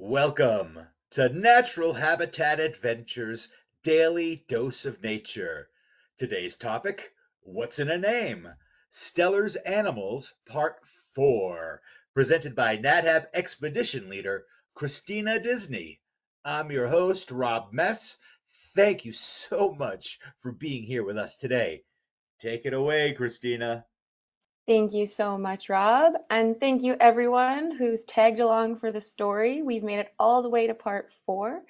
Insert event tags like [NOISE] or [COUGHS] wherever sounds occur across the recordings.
Welcome to Natural Habitat Adventures Daily Dose of Nature. Today's topic What's in a Name? Steller's Animals, Part 4, presented by NatHab Expedition Leader Kristina Disney. I'm your host, Rob Mess. Thank you so much for being here with us today. Take it away, Kristina. Thank you so much, Rob. And thank you everyone who's tagged along for the story. We've made it all the way to part four.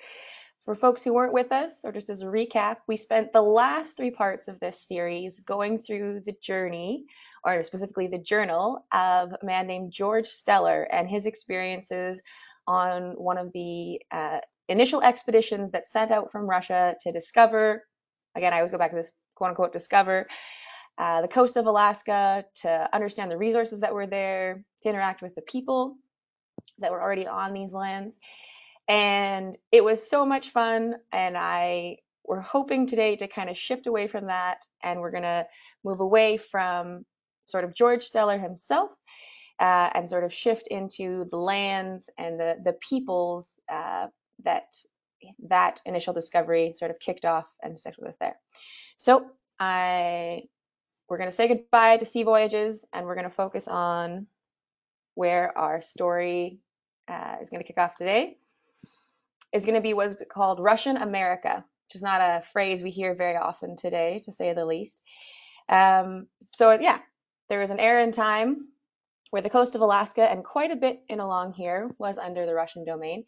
For folks who weren't with us, or just as a recap, we spent the last three parts of this series going through the journey, or specifically the journal, of a man named George Steller and his experiences on one of the uh, initial expeditions that sent out from Russia to discover, again, I always go back to this quote unquote discover, uh, the coast of Alaska to understand the resources that were there, to interact with the people that were already on these lands. And it was so much fun. And I we're hoping today to kind of shift away from that and we're going to move away from sort of George Steller himself uh, and sort of shift into the lands and the, the peoples uh, that that initial discovery sort of kicked off and stuck with us there. So I we're going to say goodbye to sea voyages and we're going to focus on where our story uh, is going to kick off today is going to be what's called Russian America, which is not a phrase we hear very often today, to say the least. Um, so yeah, there was an era in time where the coast of Alaska and quite a bit in along here was under the Russian domain,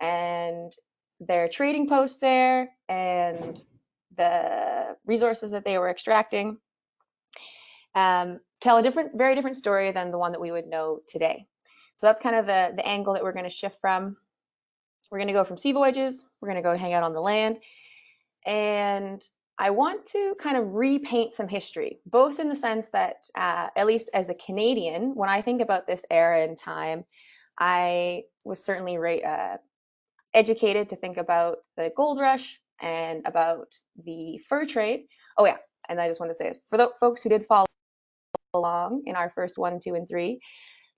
and their trading posts there and the resources that they were extracting um, tell a different, very different story than the one that we would know today. So that's kind of the, the angle that we're going to shift from. We're going to go from sea voyages, we're going to go hang out on the land, and I want to kind of repaint some history, both in the sense that, uh, at least as a Canadian, when I think about this era in time, I was certainly uh, educated to think about the gold rush and about the fur trade. Oh yeah, and I just want to say this for the folks who did follow along in our first one, two, and three.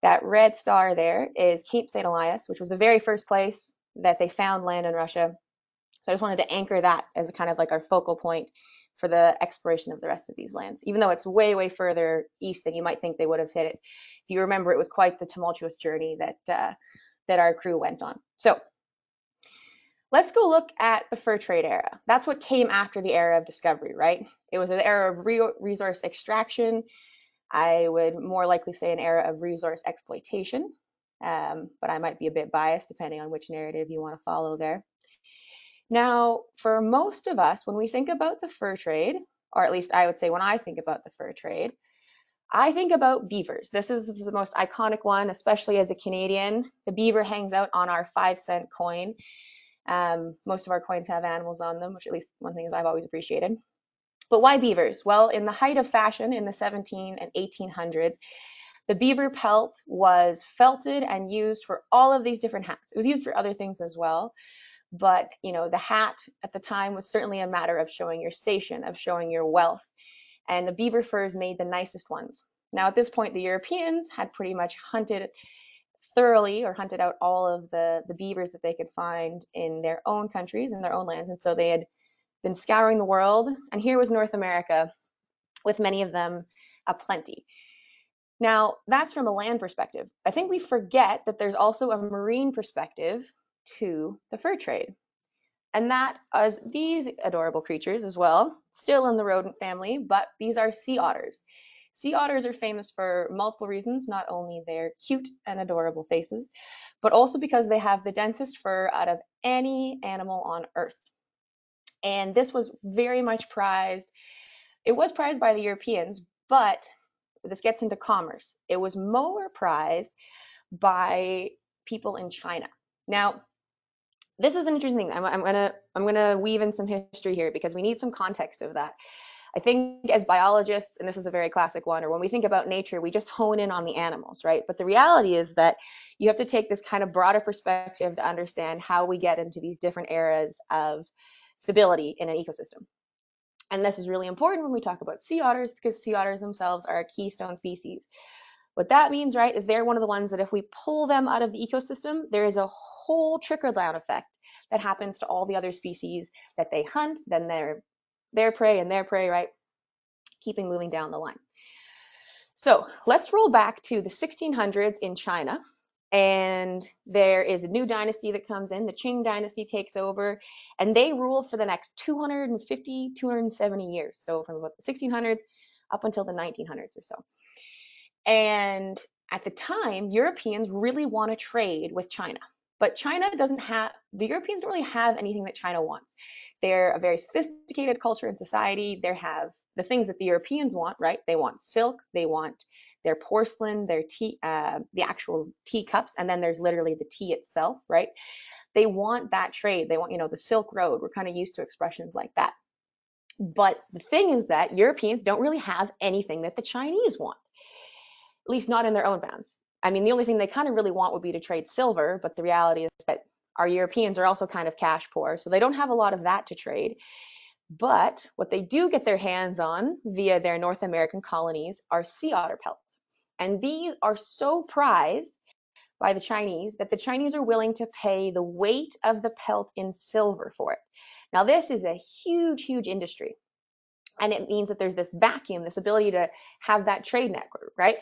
That red star there is Cape St. Elias, which was the very first place that they found land in Russia. So I just wanted to anchor that as a kind of like our focal point for the exploration of the rest of these lands, even though it's way, way further east than you might think they would have hit it. If you remember, it was quite the tumultuous journey that uh, that our crew went on. So let's go look at the fur trade era. That's what came after the era of discovery, right? It was an era of re resource extraction I would more likely say an era of resource exploitation, um, but I might be a bit biased depending on which narrative you want to follow there. Now, for most of us, when we think about the fur trade, or at least I would say when I think about the fur trade, I think about beavers. This is the most iconic one, especially as a Canadian. The beaver hangs out on our five cent coin. Um, most of our coins have animals on them, which at least one thing is I've always appreciated. But why beavers? Well, in the height of fashion in the 17 and 1800s, the beaver pelt was felted and used for all of these different hats. It was used for other things as well, but you know, the hat at the time was certainly a matter of showing your station, of showing your wealth. And the beaver furs made the nicest ones. Now, at this point, the Europeans had pretty much hunted thoroughly or hunted out all of the, the beavers that they could find in their own countries, in their own lands. And so they had been scouring the world, and here was North America with many of them aplenty. Now, that's from a land perspective. I think we forget that there's also a marine perspective to the fur trade. And that as these adorable creatures as well, still in the rodent family, but these are sea otters. Sea otters are famous for multiple reasons, not only their cute and adorable faces, but also because they have the densest fur out of any animal on earth. And this was very much prized. It was prized by the Europeans, but this gets into commerce. It was more prized by people in China. Now, this is an interesting thing. I'm, I'm, gonna I'm gonna weave in some history here because we need some context of that. I think as biologists, and this is a very classic one, or when we think about nature, we just hone in on the animals, right? But the reality is that you have to take this kind of broader perspective to understand how we get into these different eras of stability in an ecosystem. And this is really important when we talk about sea otters because sea otters themselves are a keystone species. What that means, right, is they're one of the ones that if we pull them out of the ecosystem, there is a whole trickle down effect that happens to all the other species that they hunt, then their their prey and their prey, right? Keeping moving down the line. So let's roll back to the 1600s in China. And there is a new dynasty that comes in. The Qing dynasty takes over, and they rule for the next 250, 270 years. So from about the 1600s up until the 1900s or so. And at the time, Europeans really want to trade with China. But China doesn't have, the Europeans don't really have anything that China wants. They're a very sophisticated culture and society. They have the things that the Europeans want, right? They want silk, they want their porcelain, their tea, uh, the actual teacups, and then there's literally the tea itself, right? They want that trade. They want, you know, the Silk Road. We're kind of used to expressions like that. But the thing is that Europeans don't really have anything that the Chinese want, at least not in their own bounds. I mean, the only thing they kind of really want would be to trade silver, but the reality is that our Europeans are also kind of cash poor, so they don't have a lot of that to trade. But what they do get their hands on via their North American colonies are sea otter pelts. And these are so prized by the Chinese that the Chinese are willing to pay the weight of the pelt in silver for it. Now, this is a huge, huge industry. And it means that there's this vacuum, this ability to have that trade network, right?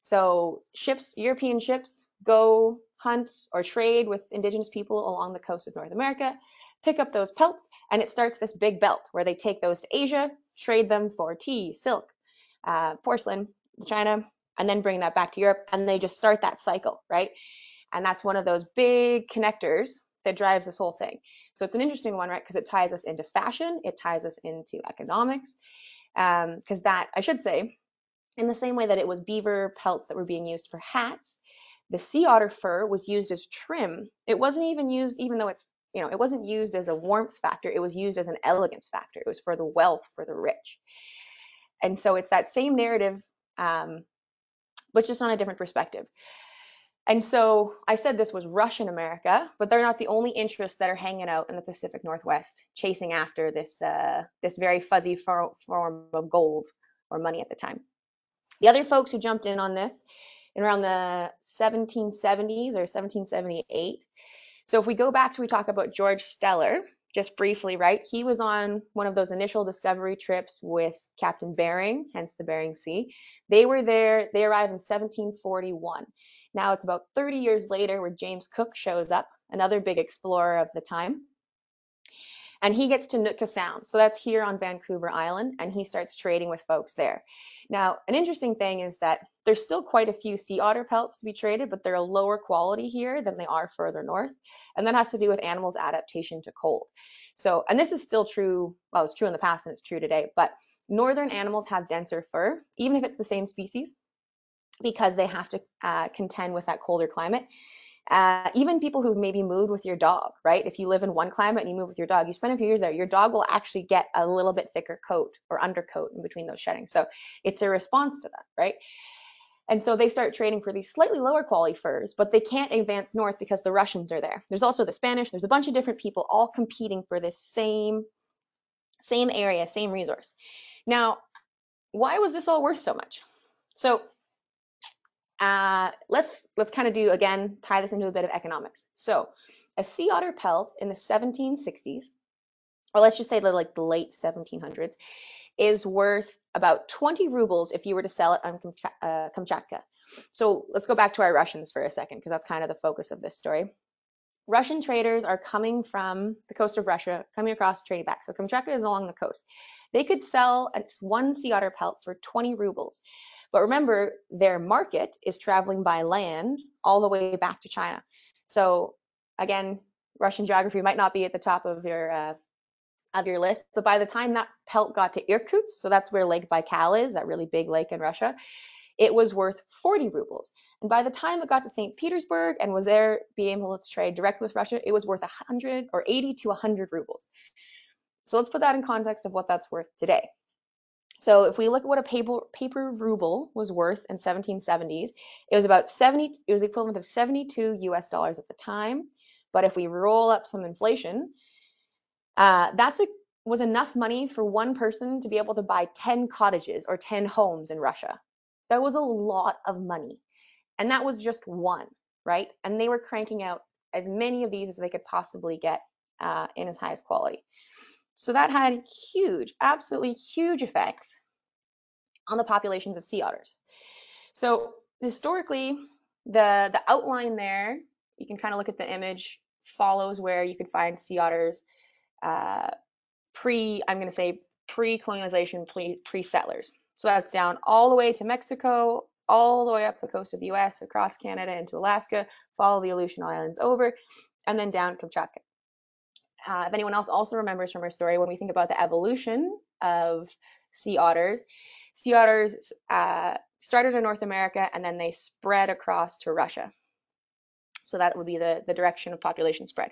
So ships, European ships, go hunt or trade with indigenous people along the coast of North America, pick up those pelts, and it starts this big belt where they take those to Asia, trade them for tea, silk, uh, porcelain, China, and then bring that back to Europe, and they just start that cycle, right? And that's one of those big connectors that drives this whole thing. So it's an interesting one, right? Because it ties us into fashion, it ties us into economics, because um, that I should say in the same way that it was beaver pelts that were being used for hats, the sea otter fur was used as trim. It wasn't even used, even though it's, you know, it wasn't used as a warmth factor. It was used as an elegance factor. It was for the wealth, for the rich. And so it's that same narrative, um, but just on a different perspective. And so I said this was Russian America, but they're not the only interests that are hanging out in the Pacific Northwest, chasing after this uh, this very fuzzy form of gold or money at the time. The other folks who jumped in on this in around the 1770s or 1778. So if we go back to we talk about George Steller, just briefly, right? He was on one of those initial discovery trips with Captain Bering, hence the Bering Sea. They were there, they arrived in 1741. Now it's about 30 years later where James Cook shows up, another big explorer of the time and he gets to Nootka Sound. So that's here on Vancouver Island, and he starts trading with folks there. Now, an interesting thing is that there's still quite a few sea otter pelts to be traded, but they're a lower quality here than they are further north. And that has to do with animals' adaptation to cold. So, and this is still true, well, it's true in the past and it's true today, but northern animals have denser fur, even if it's the same species, because they have to uh, contend with that colder climate. Uh, even people who maybe moved with your dog, right? If you live in one climate and you move with your dog, you spend a few years there, your dog will actually get a little bit thicker coat or undercoat in between those sheddings. So it's a response to that, right? And so they start trading for these slightly lower quality furs, but they can't advance north because the Russians are there. There's also the Spanish, there's a bunch of different people all competing for this same same area, same resource. Now, why was this all worth so much? So uh, let's let's kind of do again tie this into a bit of economics. So a sea otter pelt in the 1760s, or let's just say like the late 1700s, is worth about 20 rubles if you were to sell it on uh, Kamchatka. So let's go back to our Russians for a second because that's kind of the focus of this story. Russian traders are coming from the coast of Russia, coming across, trading back. So Kamchatka is along the coast. They could sell one sea otter pelt for 20 rubles. But remember, their market is traveling by land all the way back to China. So again, Russian geography might not be at the top of your uh, of your list, but by the time that pelt got to Irkutsk, so that's where Lake Baikal is, that really big lake in Russia, it was worth 40 rubles. And by the time it got to St. Petersburg and was there being able to trade directly with Russia, it was worth 100 or 80 to 100 rubles. So let's put that in context of what that's worth today. So if we look at what a paper, paper ruble was worth in 1770s, it was about 70, it was equivalent of 72 US dollars at the time. But if we roll up some inflation, uh, that's a, was enough money for one person to be able to buy 10 cottages or 10 homes in Russia. That was a lot of money. And that was just one, right? And they were cranking out as many of these as they could possibly get uh, in as high highest quality. So that had huge, absolutely huge effects on the populations of sea otters. So historically, the the outline there, you can kind of look at the image, follows where you could find sea otters uh, pre, I'm going to say pre-colonization, pre-settlers. So that's down all the way to Mexico, all the way up the coast of the US, across Canada into Alaska, follow the Aleutian Islands over, and then down to Kamchatka. Uh, if anyone else also remembers from our story, when we think about the evolution of sea otters, sea otters uh, started in North America and then they spread across to Russia. So that would be the, the direction of population spread.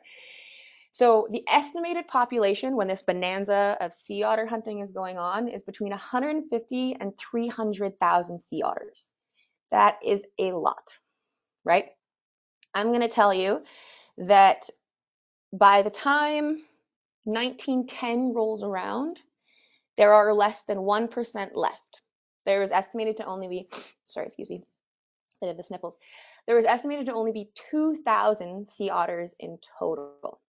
So the estimated population when this bonanza of sea otter hunting is going on is between 150 and 300,000 sea otters. That is a lot, right? I'm going to tell you that by the time 1910 rolls around, there are less than 1% left. There is estimated to only be, [SNIFFS] sorry, excuse me, I have the sniffles. There is estimated to only be 2,000 sea otters in total.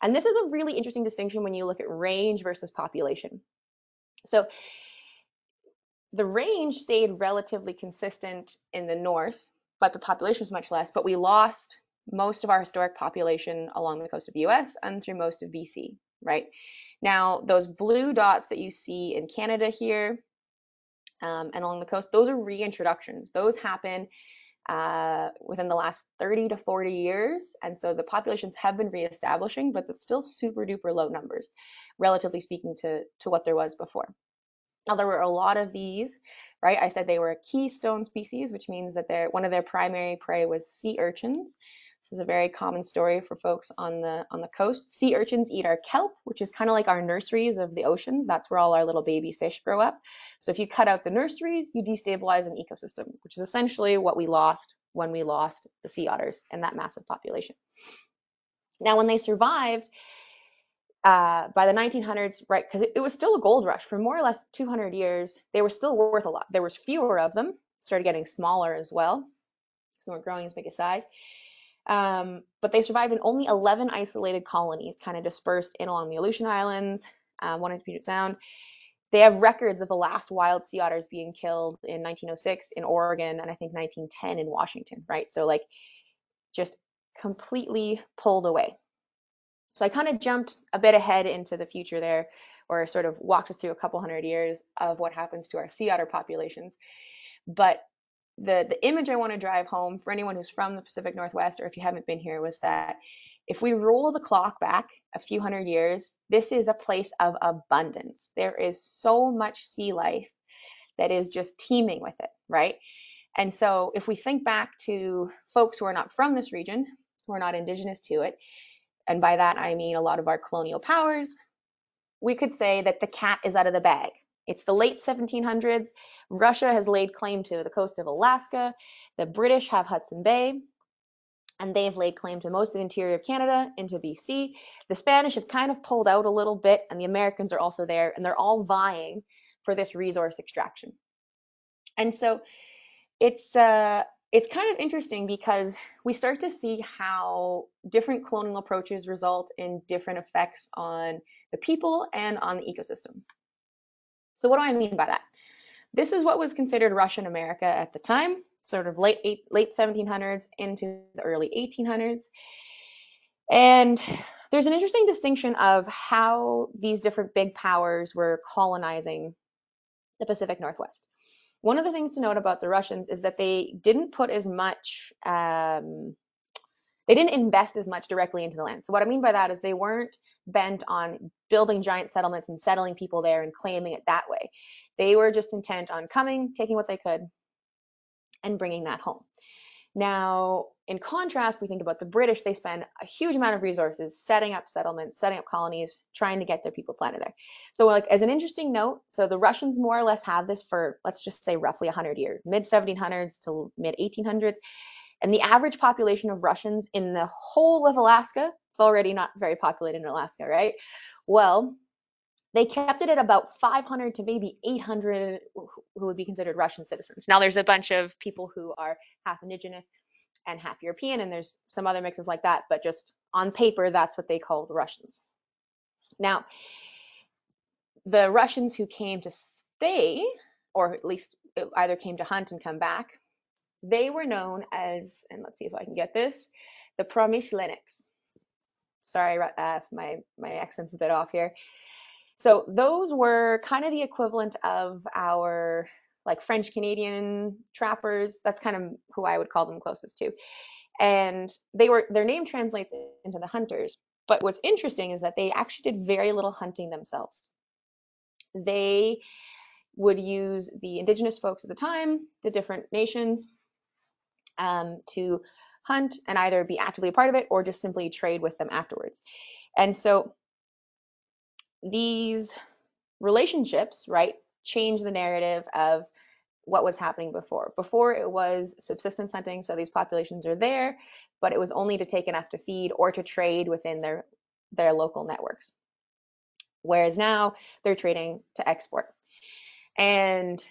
And this is a really interesting distinction when you look at range versus population. So the range stayed relatively consistent in the north, but the population was much less, but we lost most of our historic population along the coast of the US and through most of BC, right? Now, those blue dots that you see in Canada here um, and along the coast, those are reintroductions. Those happen uh, within the last 30 to 40 years. And so the populations have been reestablishing, but it's still super duper low numbers, relatively speaking to, to what there was before. Now, there were a lot of these, right? I said they were a keystone species, which means that they're, one of their primary prey was sea urchins. This is a very common story for folks on the on the coast. Sea urchins eat our kelp, which is kind of like our nurseries of the oceans. That's where all our little baby fish grow up. So if you cut out the nurseries, you destabilize an ecosystem, which is essentially what we lost when we lost the sea otters and that massive population. Now, when they survived, uh, by the 1900s, right, because it, it, was still a gold rush for more or less 200 years, they were still worth a lot. There was fewer of them, started getting smaller as well, so weren't growing as big a size. Um, but they survived in only 11 isolated colonies, kind of dispersed in along the Aleutian Islands, um, one in Puget Sound. They have records of the last wild sea otters being killed in 1906 in Oregon and I think 1910 in Washington, right? So like just completely pulled away. So I kind of jumped a bit ahead into the future there, or sort of walked us through a couple hundred years of what happens to our sea otter populations. But the the image I want to drive home for anyone who's from the Pacific Northwest or if you haven't been here was that if we roll the clock back a few hundred years, this is a place of abundance. There is so much sea life that is just teeming with it, right? And so if we think back to folks who are not from this region, who are not indigenous to it, and by that I mean a lot of our colonial powers, we could say that the cat is out of the bag. It's the late 1700s. Russia has laid claim to the coast of Alaska. The British have Hudson Bay, and they've laid claim to most of the interior of Canada into BC. The Spanish have kind of pulled out a little bit, and the Americans are also there, and they're all vying for this resource extraction. And so it's uh, it's kind of interesting because we start to see how different colonial approaches result in different effects on the people and on the ecosystem. So what do I mean by that? This is what was considered Russian America at the time, sort of late late 1700s into the early 1800s. And there's an interesting distinction of how these different big powers were colonizing the Pacific Northwest. One of the things to note about the Russians is that they didn't put as much um, they didn't invest as much directly into the land. So what I mean by that is they weren't bent on building giant settlements and settling people there and claiming it that way. They were just intent on coming, taking what they could, and bringing that home. Now, in contrast, we think about the British, they spend a huge amount of resources setting up settlements, setting up colonies, trying to get their people planted there. So, like as an interesting note, so the Russians more or less have this for let's just say roughly 100 years, mid 1700s to mid 1800s. And the average population of Russians in the whole of Alaska, it's already not very populated in Alaska, right? Well, they kept it at about 500 to maybe 800 who would be considered Russian citizens. Now, there's a bunch of people who are half indigenous and half European, and there's some other mixes like that, but just on paper, that's what they call the Russians. Now, the Russians who came to stay, or at least uh, either came to hunt and come back, they were known as, and let's see if I can get this, the Promyshlenniks. Sorry, uh, my my accent's a bit off here. So those were kind of the equivalent of our like French Canadian trappers. That's kind of who I would call them closest to. And they were their name translates into the hunters. But what's interesting is that they actually did very little hunting themselves. They would use the indigenous folks at the time, the different nations, um, to hunt and either be actively a part of it or just simply trade with them afterwards. And so these relationships, right, change the narrative of what was happening before. Before it was subsistence hunting, so these populations are there, but it was only to take enough to feed or to trade within their their local networks. Whereas now they're trading to export. And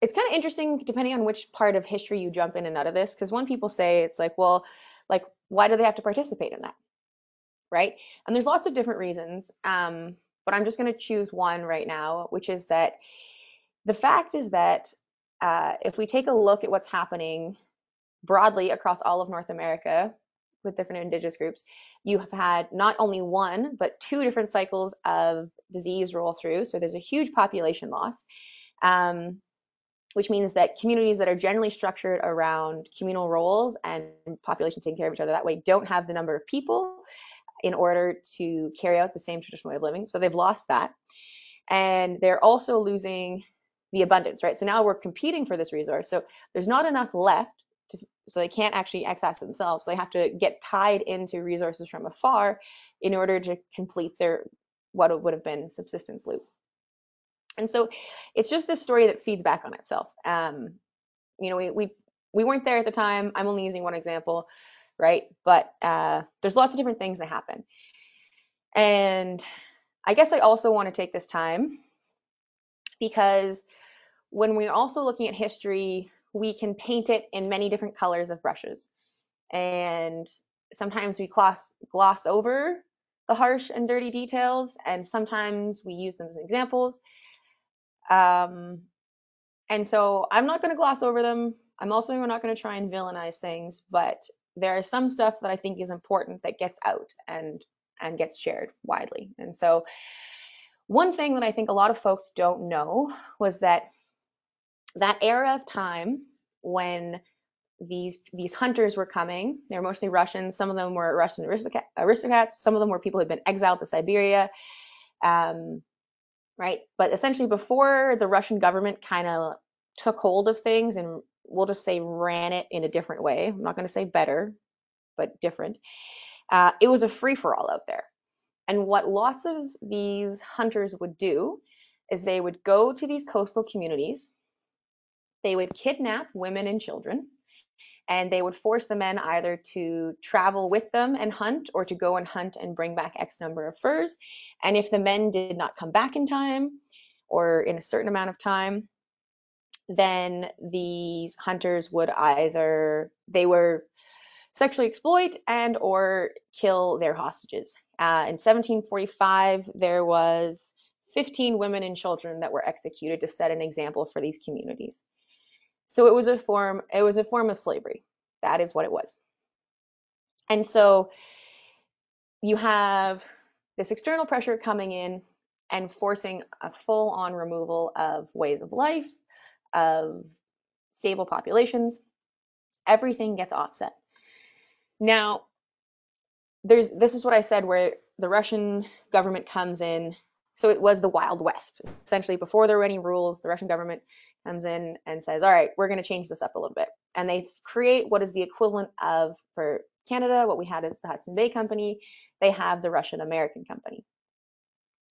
it's kind of interesting depending on which part of history you jump in and out of this because one people say it's like well like why do they have to participate in that? Right? And there's lots of different reasons um, but i'm just going to choose one right now which is that the fact is that uh, if we take a look at what's happening broadly across all of north america with different indigenous groups you have had not only one but two different cycles of disease roll through so there's a huge population loss. Um, which means that communities that are generally structured around communal roles and population taking care of each other that way don't have the number of people in order to carry out the same traditional way of living. So they've lost that. And they're also losing the abundance, right? So now we're competing for this resource. So there's not enough left, to, so they can't actually access themselves. So they have to get tied into resources from afar in order to complete their what would have been subsistence loop. And so it's just this story that feeds back on itself. Um, you know, we, we we weren't there at the time. I'm only using one example, right? But uh, there's lots of different things that happen. And I guess I also want to take this time because when we're also looking at history, we can paint it in many different colors of brushes. And sometimes we gloss, gloss over the harsh and dirty details, and sometimes we use them as examples. Um, and so I'm not going to gloss over them. I'm also not going to try and villainize things, but there is some stuff that I think is important that gets out and and gets shared widely. And so one thing that I think a lot of folks don't know was that that era of time when these these hunters were coming, they were mostly Russians. Some of them were Russian aristocrats. Some of them were people who had been exiled to Siberia. Um, right? But essentially, before the Russian government kind of took hold of things and we'll just say ran it in a different way, I'm not going to say better, but different, uh, it was a free for all out there. And what lots of these hunters would do is they would go to these coastal communities, they would kidnap women and children, and they would force the men either to travel with them and hunt or to go and hunt and bring back X number of furs. And if the men did not come back in time or in a certain amount of time, then these hunters would either they were sexually exploit and or kill their hostages. Uh, in 1745, there was 15 women and children that were executed to set an example for these communities. So it was a form it was a form of slavery. That is what it was. And so you have this external pressure coming in and forcing a full on removal of ways of life, of stable populations. Everything gets offset. Now, there's this is what I said where the Russian government comes in. So it was the Wild West. Essentially, before there were any rules, the Russian government comes in and says, all right, we're going to change this up a little bit. And they create what is the equivalent of, for Canada, what we had is the Hudson Bay Company. They have the Russian American Company.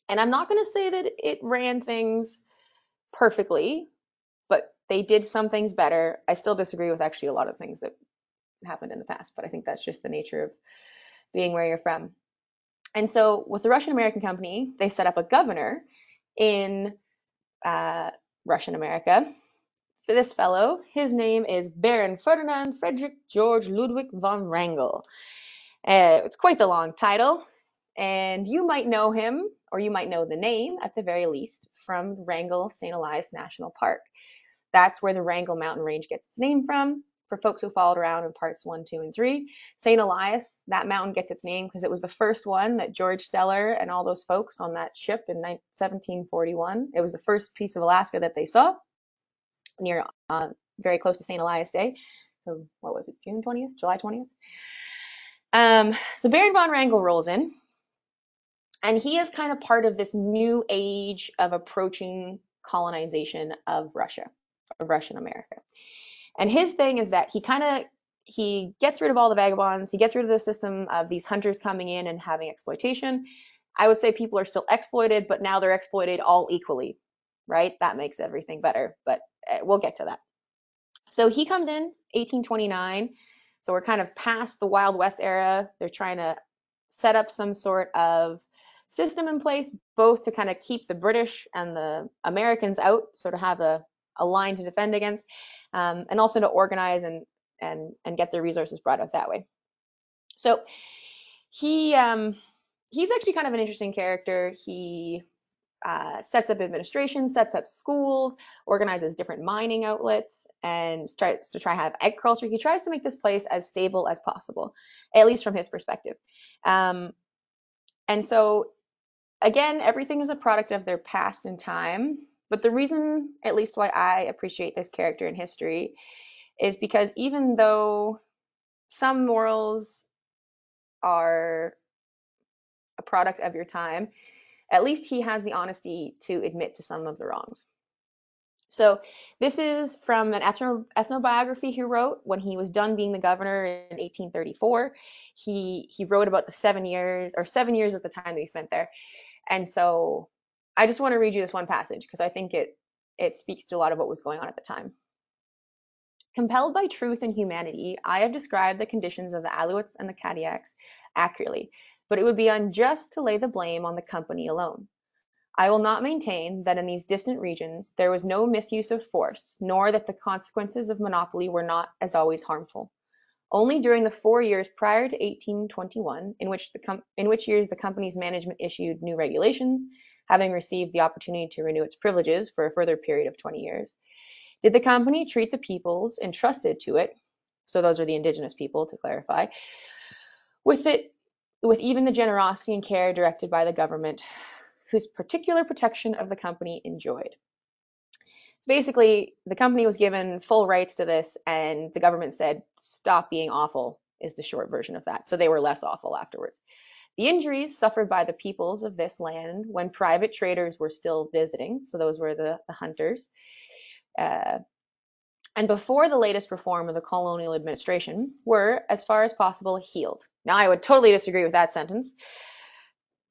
And I'm not going to say that it ran things perfectly, but they did some things better. I still disagree with actually a lot of things that happened in the past, but I think that's just the nature of being where you're from. And so, with the Russian American Company, they set up a governor in uh, Russian America. For this fellow, his name is Baron Ferdinand Frederick George Ludwig von Wrangel. Uh, it's quite the long title, and you might know him, or you might know the name at the very least, from Wrangell St. Elias National Park. That's where the Wrangell Mountain Range gets its name from. For folks who followed around in parts one, two, and three, St. Elias, that mountain gets its name because it was the first one that George Steller and all those folks on that ship in 1741. It was the first piece of Alaska that they saw near, uh, very close to St. Elias Day. So what was it, June 20th, July 20th? Um, so Baron von Wrangell rolls in, and he is kind of part of this new age of approaching colonization of Russia, of Russian America. And his thing is that he kind of he gets rid of all the vagabonds. He gets rid of the system of these hunters coming in and having exploitation. I would say people are still exploited, but now they're exploited all equally, right? That makes everything better, but eh, we'll get to that. So he comes in 1829. So we're kind of past the Wild West era. They're trying to set up some sort of system in place, both to kind of keep the British and the Americans out, so to have a, a line to defend against, um, and also to organize and and and get their resources brought out that way. So he um, he's actually kind of an interesting character. He uh, sets up administration, sets up schools, organizes different mining outlets, and tries to try have agriculture. He tries to make this place as stable as possible, at least from his perspective. Um, and so, again, everything is a product of their past and time. But the reason, at least why I appreciate this character in history, is because even though some morals are a product of your time, at least he has the honesty to admit to some of the wrongs. So this is from an ethno, ethnobiography he wrote when he was done being the governor in 1834. He he wrote about the seven years or seven years at the time that he spent there, and so I just want to read you this one passage because I think it it speaks to a lot of what was going on at the time. Compelled by truth and humanity, I have described the conditions of the Aleuts and the Kadiaks accurately, but it would be unjust to lay the blame on the company alone. I will not maintain that in these distant regions there was no misuse of force, nor that the consequences of monopoly were not, as always, harmful. Only during the four years prior to 1821, in which, the in which years the company's management issued new regulations, having received the opportunity to renew its privileges for a further period of 20 years, did the company treat the peoples entrusted to it, so those are the indigenous people to clarify, with it with even the generosity and care directed by the government whose particular protection of the company enjoyed. So basically, the company was given full rights to this, and the government said, stop being awful, is the short version of that. So they were less awful afterwards. The injuries suffered by the peoples of this land when private traders were still visiting, so those were the, the hunters, uh, and before the latest reform of the colonial administration were, as far as possible, healed. Now, I would totally disagree with that sentence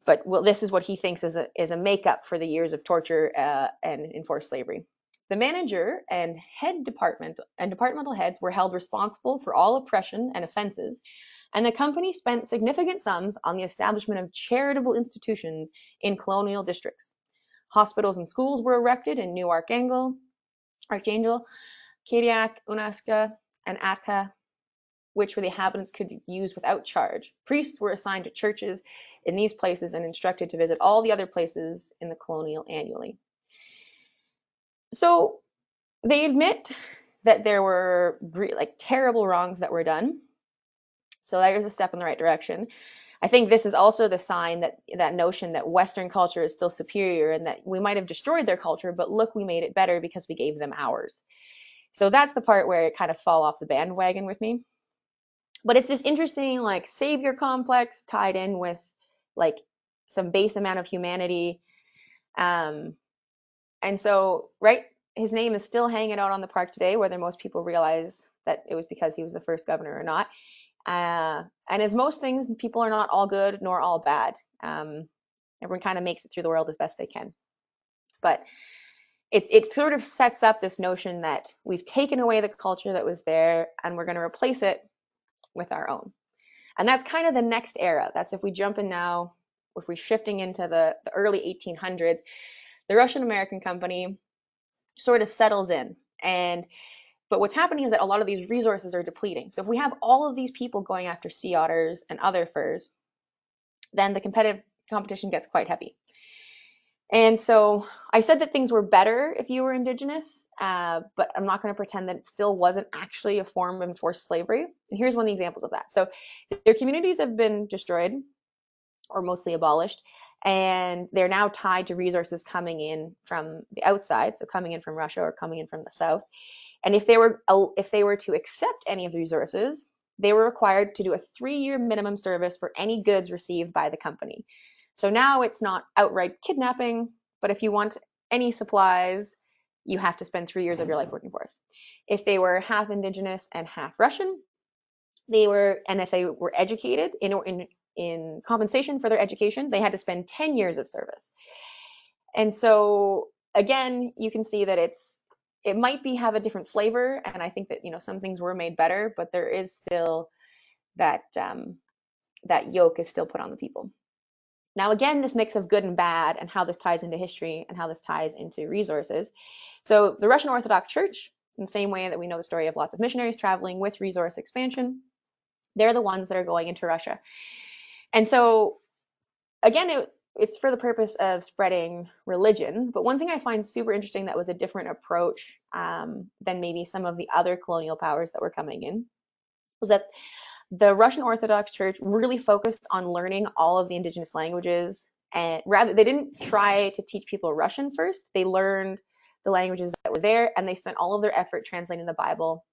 but well, this is what he thinks is a, is a makeup for the years of torture uh, and enforced slavery. The manager and head department and departmental heads were held responsible for all oppression and offenses, and the company spent significant sums on the establishment of charitable institutions in colonial districts. Hospitals and schools were erected in New Archangel, Archangel, Kadiak, Unalaska, and Atka, which the inhabitants could use without charge. Priests were assigned to churches in these places and instructed to visit all the other places in the colonial annually. So they admit that there were like terrible wrongs that were done. So there's a step in the right direction. I think this is also the sign that that notion that Western culture is still superior and that we might have destroyed their culture, but look, we made it better because we gave them ours. So that's the part where it kind of fall off the bandwagon with me but it's this interesting like savior complex tied in with like some base amount of humanity um and so right his name is still hanging out on the park today whether most people realize that it was because he was the first governor or not uh, and as most things people are not all good nor all bad um, everyone kind of makes it through the world as best they can but it, it sort of sets up this notion that we've taken away the culture that was there and we're going to replace it with our own. And that's kind of the next era. That's if we jump in now if we're shifting into the, the early 1800s, the Russian American company sort of settles in. And but what's happening is that a lot of these resources are depleting. So if we have all of these people going after sea otters and other furs, then the competitive competition gets quite heavy. And so I said that things were better if you were indigenous, uh, but I'm not going to pretend that it still wasn't actually a form of enforced slavery. And here's one of the examples of that. So their communities have been destroyed or mostly abolished, and they're now tied to resources coming in from the outside, so coming in from Russia or coming in from the south. And if they were if they were to accept any of the resources, they were required to do a three-year minimum service for any goods received by the company. So now it's not outright kidnapping, but if you want any supplies, you have to spend three years of your life working for us. If they were half indigenous and half Russian, they were, and if they were educated in, in, in compensation for their education, they had to spend 10 years of service. And so again, you can see that it's, it might be have a different flavor. And I think that, you know, some things were made better, but there is still that, um, that yoke is still put on the people. Now, again, this mix of good and bad and how this ties into history and how this ties into resources. So the Russian Orthodox Church, in the same way that we know the story of lots of missionaries traveling with resource expansion, they're the ones that are going into Russia. And so, again, it, it's for the purpose of spreading religion. But one thing I find super interesting that was a different approach um, than maybe some of the other colonial powers that were coming in was that the Russian Orthodox Church really focused on learning all of the indigenous languages and rather they didn't try to teach people Russian first. They learned the languages that were there and they spent all of their effort translating the Bible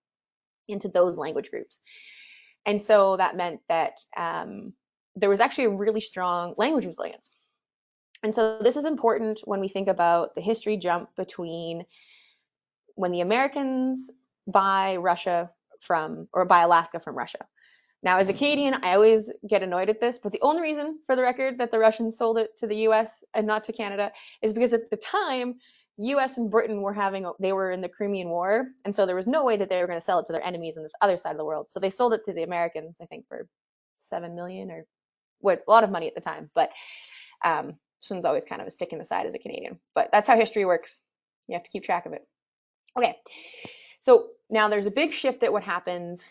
into those language groups. And so that meant that um, there was actually a really strong language resilience. And so this is important when we think about the history jump between when the Americans buy Russia from or buy Alaska from Russia. Now, as a Canadian, I always get annoyed at this, but the only reason, for the record, that the Russians sold it to the US and not to Canada is because at the time, US and Britain were having, they were in the Crimean War, and so there was no way that they were going to sell it to their enemies on this other side of the world. So they sold it to the Americans, I think, for seven million or what, a lot of money at the time. But um, this one's always kind of a stick in the side as a Canadian. But that's how history works. You have to keep track of it. Okay, so now there's a big shift that what happens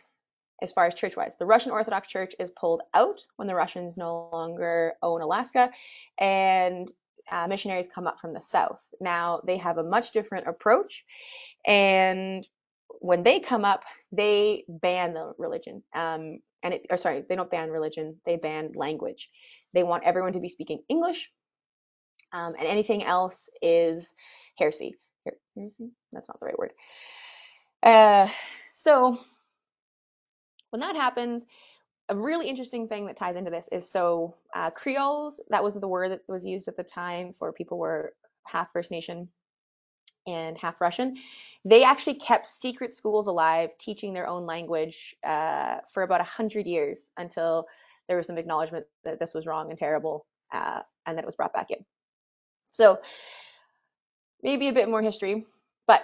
as far as church-wise. The Russian Orthodox Church is pulled out when the Russians no longer own Alaska, and uh, missionaries come up from the south. Now they have a much different approach, and when they come up, they ban the religion. Um, and it, or sorry, they don't ban religion; they ban language. They want everyone to be speaking English, um, and anything else is heresy. Her Heresy? That's not the right word. Uh, so when that happens, a really interesting thing that ties into this is so uh, Creoles, that was the word that was used at the time for people who were half First Nation and half Russian. They actually kept secret schools alive, teaching their own language uh, for about a hundred years until there was some acknowledgement that this was wrong and terrible, uh, and that it was brought back in. So maybe a bit more history, but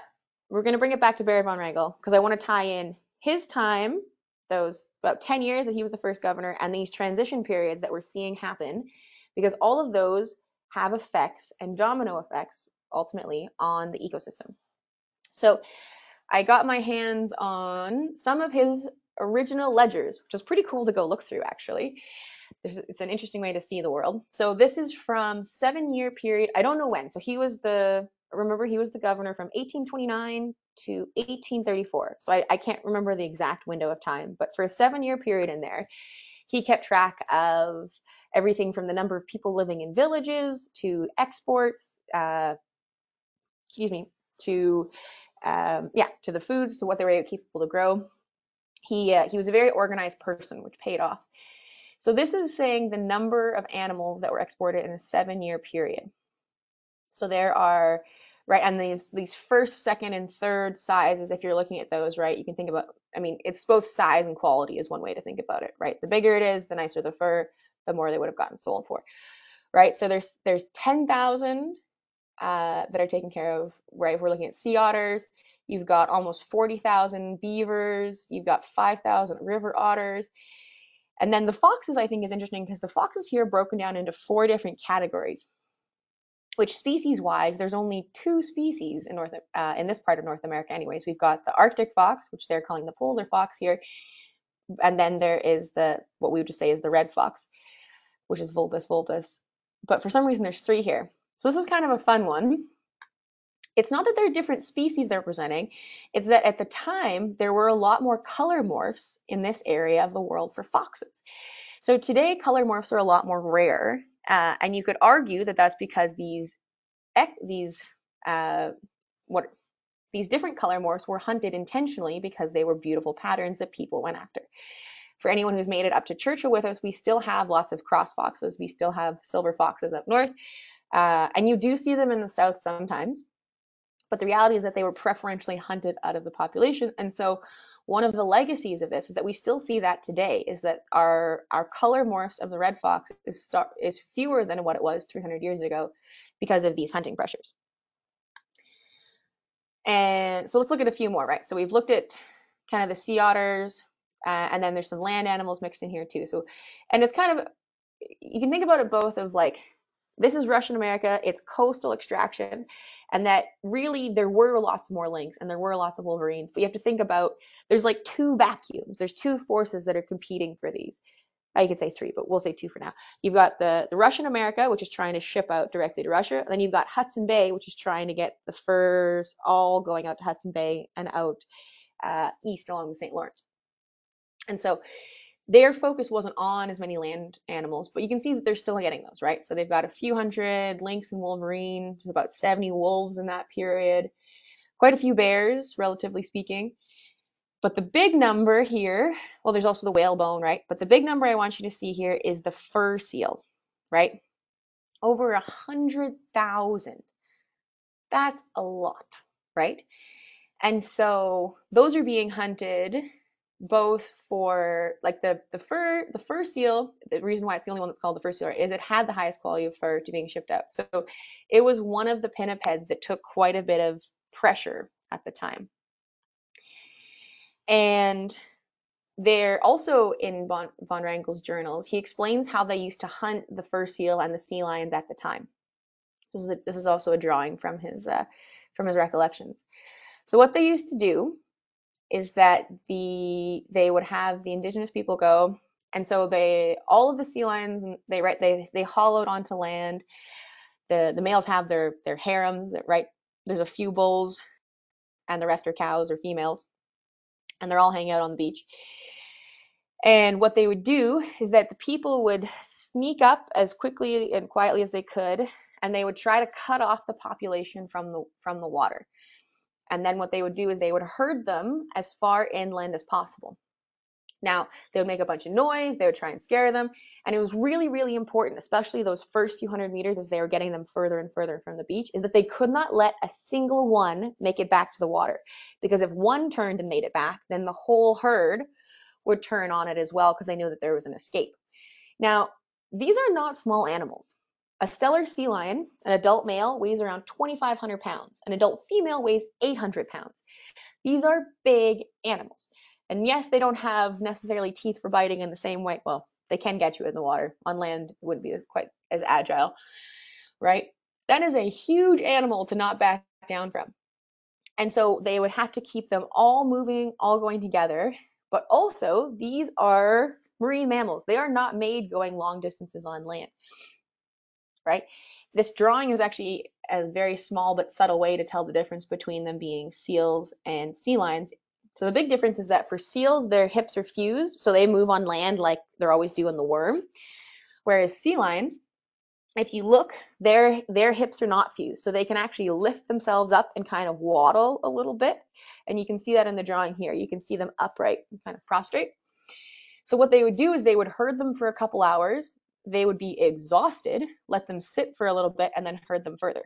we're going to bring it back to Barry von Wrangel because I want to tie in his time those about 10 years that he was the first governor and these transition periods that we're seeing happen because all of those have effects and domino effects ultimately on the ecosystem. So I got my hands on some of his original ledgers, which is pretty cool to go look through actually. It's an interesting way to see the world. So this is from seven year period. I don't know when. So he was the, remember he was the governor from 1829 to 1834. So I, I can't remember the exact window of time, but for a seven year period in there, he kept track of everything from the number of people living in villages to exports, uh, excuse me, to um, yeah, to the foods, to what they were capable to grow. He uh, he was a very organized person, which paid off. So this is saying the number of animals that were exported in a seven-year period. So there are right? And these these first, second, and third sizes, if you're looking at those, right, you can think about. I mean, it's both size and quality is one way to think about it, right? The bigger it is, the nicer the fur, the more they would have gotten sold for, right? So there's there's 10,000 uh, that are taken care of, right? If we're looking at sea otters, you've got almost 40,000 beavers, you've got 5,000 river otters. And then the foxes, I think, is interesting because the foxes here are broken down into four different categories. Which species-wise, there's only two species in North uh, in this part of North America. Anyways, we've got the Arctic fox, which they're calling the polar fox here, and then there is the what we would just say is the red fox, which is Vulpes vulpes. But for some reason, there's three here. So this is kind of a fun one. It's not that they're different species they're presenting, it's that at the time there were a lot more color morphs in this area of the world for foxes. So today color morphs are a lot more rare, uh, and you could argue that that's because these these uh, what these different color morphs were hunted intentionally because they were beautiful patterns that people went after. For anyone who's made it up to Churchill with us, we still have lots of cross foxes. We still have silver foxes up north, uh, and you do see them in the south sometimes. But the reality is that they were preferentially hunted out of the population. And so one of the legacies of this is that we still see that today is that our our color morphs of the red fox is start, is fewer than what it was 300 years ago because of these hunting pressures. And so let's look at a few more, right? So we've looked at kind of the sea otters, uh, and then there's some land animals mixed in here too. So, and it's kind of you can think about it both of like this is Russian America, it's coastal extraction, and that really there were lots more lynx and there were lots of wolverines, but you have to think about there's like two vacuums, there's two forces that are competing for these. I could say three, but we'll say two for now. You've got the, the Russian America, which is trying to ship out directly to Russia. And then you've got Hudson Bay, which is trying to get the furs all going out to Hudson Bay and out uh, east along the St. Lawrence. And so their focus wasn't on as many land animals, but you can see that they're still getting those, right? So they've got a few hundred lynx and wolverine, there's about 70 wolves in that period, quite a few bears, relatively speaking. But the big number here, well, there's also the whalebone, right? But the big number I want you to see here is the fur seal, right? Over a hundred thousand. That's a lot, right? And so those are being hunted both for like the the fur the fur seal the reason why it's the only one that's called the fur seal is it had the highest quality of fur to being shipped out. So it was one of the pinnipeds that took quite a bit of pressure at the time. And they're also in von, von Wrangel's journals he explains how they used to hunt the fur seal and the sea lions at the time. This is, a, this is also a drawing from his uh, from his recollections. So what they used to do is that the they would have the indigenous people go and so they all of the sea lions they right they they hollowed onto land. The the males have their their harems that right there's a few bulls and the rest are cows or females and they're all hanging out on the beach. And what they would do is that the people would sneak up as quickly and quietly as they could and they would try to cut off the population from the from the water and then what they would do is they would herd them as far inland as possible. Now, they would make a bunch of noise, they would try and scare them, and it was really, really important, especially those first few hundred meters as they were getting them further and further from the beach, is that they could not let a single one make it back to the water. Because if one turned and made it back, then the whole herd would turn on it as well because they knew that there was an escape. Now, these are not small animals. A Steller sea lion, an adult male, weighs around 2,500 pounds. An adult female weighs 800 pounds. These are big animals. And yes, they don't have necessarily teeth for biting in the same way. Well, they can get you in the water. On land, it wouldn't be quite as agile, right? That is a huge animal to not back down from. And so they would have to keep them all moving, all going together. But also, these are marine mammals. They are not made going long distances on land right? This drawing is actually a very small but subtle way to tell the difference between them being seals and sea lions. So the big difference is that for seals, their hips are fused, so they move on land like they're always doing the worm. Whereas sea lions, if you look, their their hips are not fused, so they can actually lift themselves up and kind of waddle a little bit. And you can see that in the drawing here. You can see them upright and kind of prostrate. So what they would do is they would herd them for a couple hours they would be exhausted, let them sit for a little bit, and then herd them further.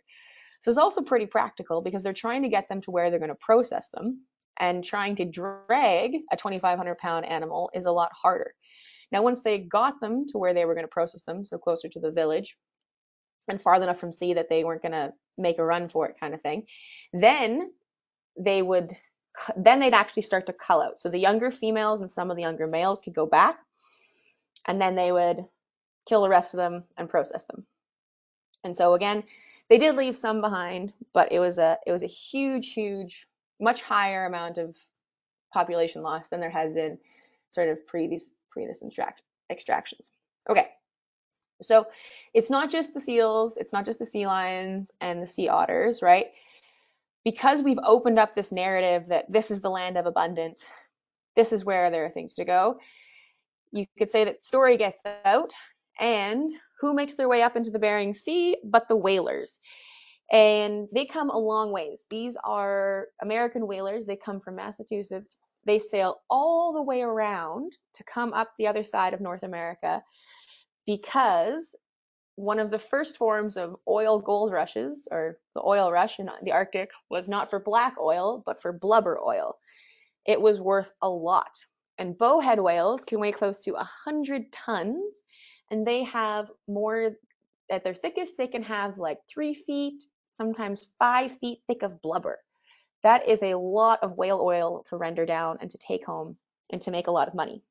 So it's also pretty practical because they're trying to get them to where they're going to process them, and trying to drag a 2,500 pound animal is a lot harder. Now, once they got them to where they were going to process them, so closer to the village, and far enough from sea that they weren't going to make a run for it, kind of thing, then they would then they'd actually start to cull out. So the younger females and some of the younger males could go back and then they would kill the rest of them and process them. And so again, they did leave some behind, but it was a it was a huge, huge, much higher amount of population loss than there had been sort of pre these pre this extractions. Okay, so it's not just the seals, it's not just the sea lions and the sea otters, right? Because we've opened up this narrative that this is the land of abundance, this is where there are things to go. You could say that story gets out, and who makes their way up into the Bering Sea but the whalers? And they come a long ways. These are American whalers. They come from Massachusetts. They sail all the way around to come up the other side of North America because one of the first forms of oil gold rushes, or the oil rush in the Arctic, was not for black oil, but for blubber oil. It was worth a lot. And bowhead whales can weigh close to 100 tons, and they have more, at their thickest, they can have like three feet, sometimes five feet thick of blubber. That is a lot of whale oil to render down and to take home and to make a lot of money.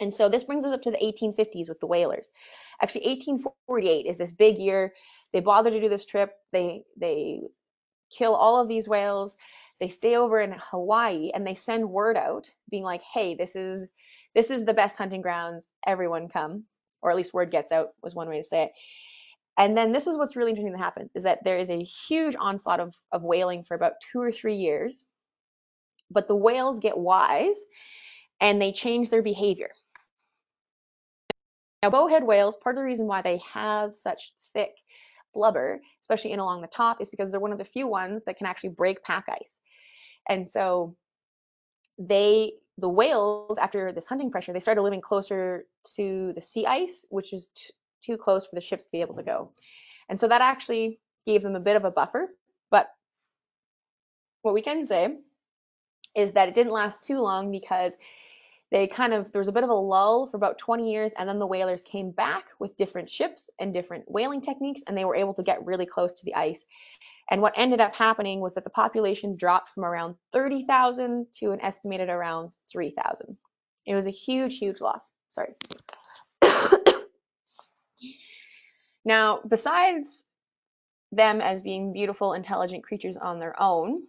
And so this brings us up to the 1850s with the whalers. Actually, 1848 is this big year. They bother to do this trip. They they kill all of these whales. They stay over in Hawaii and they send word out being like, "Hey, this is this is the best hunting grounds. Everyone come." Or at least word gets out was one way to say it. And then this is what's really interesting that happens is that there is a huge onslaught of, of whaling for about two or three years, but the whales get wise and they change their behavior. Now, bowhead whales, part of the reason why they have such thick blubber, especially in along the top, is because they're one of the few ones that can actually break pack ice. And so they, the whales, after this hunting pressure, they started living closer to the sea ice, which is too close for the ships to be able to go. And so that actually gave them a bit of a buffer. But what we can say is that it didn't last too long because they kind of there was a bit of a lull for about 20 years and then the whalers came back with different ships and different whaling techniques and they were able to get really close to the ice. And what ended up happening was that the population dropped from around 30,000 to an estimated around 3,000 it was a huge huge loss. Sorry. [COUGHS] Now besides them as being beautiful intelligent creatures on their own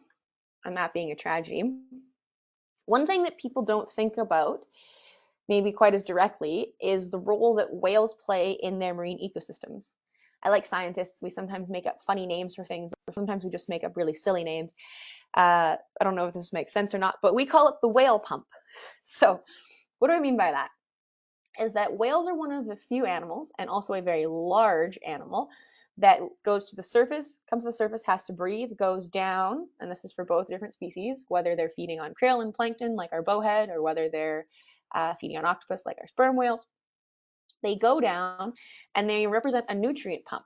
and that being a tragedy one thing that people don't think about, maybe quite as directly, is the role that whales play in their marine ecosystems. I like scientists, we sometimes make up funny names for things, or sometimes we just make up really silly names. Uh, I don't know if this makes sense or not, but we call it the whale pump. [LAUGHS] So, what do I mean by that? Is that whales are one of the few animals, and also a very large animal, that goes to the surface, comes to the surface, has to breathe, goes down, and this is for both different species, whether they're feeding on krill and plankton like our bowhead, or whether they're uh, feeding on octopus like our sperm whales. They go down and they represent a nutrient pump.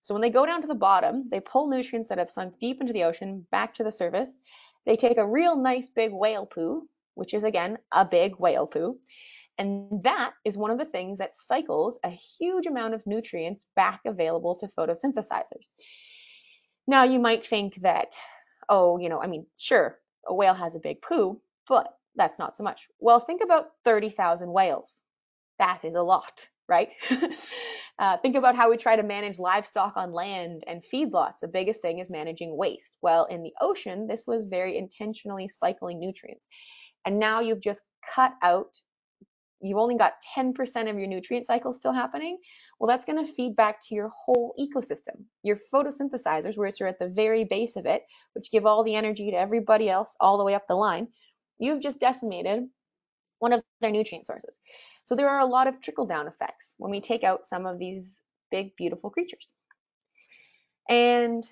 So when they go down to the bottom, they pull nutrients that have sunk deep into the ocean back to the surface. They take a real nice big whale poo, which is again a big whale poo, and that is one of the things that cycles a huge amount of nutrients back available to photosynthesizers. Now, you might think that, oh, you know, I mean, sure, a whale has a big poo, but that's not so much. Well, think about 30,000 whales. That is a lot, right? [LAUGHS] uh, think about how we try to manage livestock on land and feedlots. The biggest thing is managing waste. Well, in the ocean, this was very intentionally cycling nutrients. And now you've just cut out you've only got 10% of your nutrient cycle still happening, well, that's going to feed back to your whole ecosystem. Your photosynthesizers, which are at the very base of it, which give all the energy to everybody else all the way up the line, you've just decimated one of their nutrient sources. So there are a lot of trickle down effects when we take out some of these big, beautiful creatures. And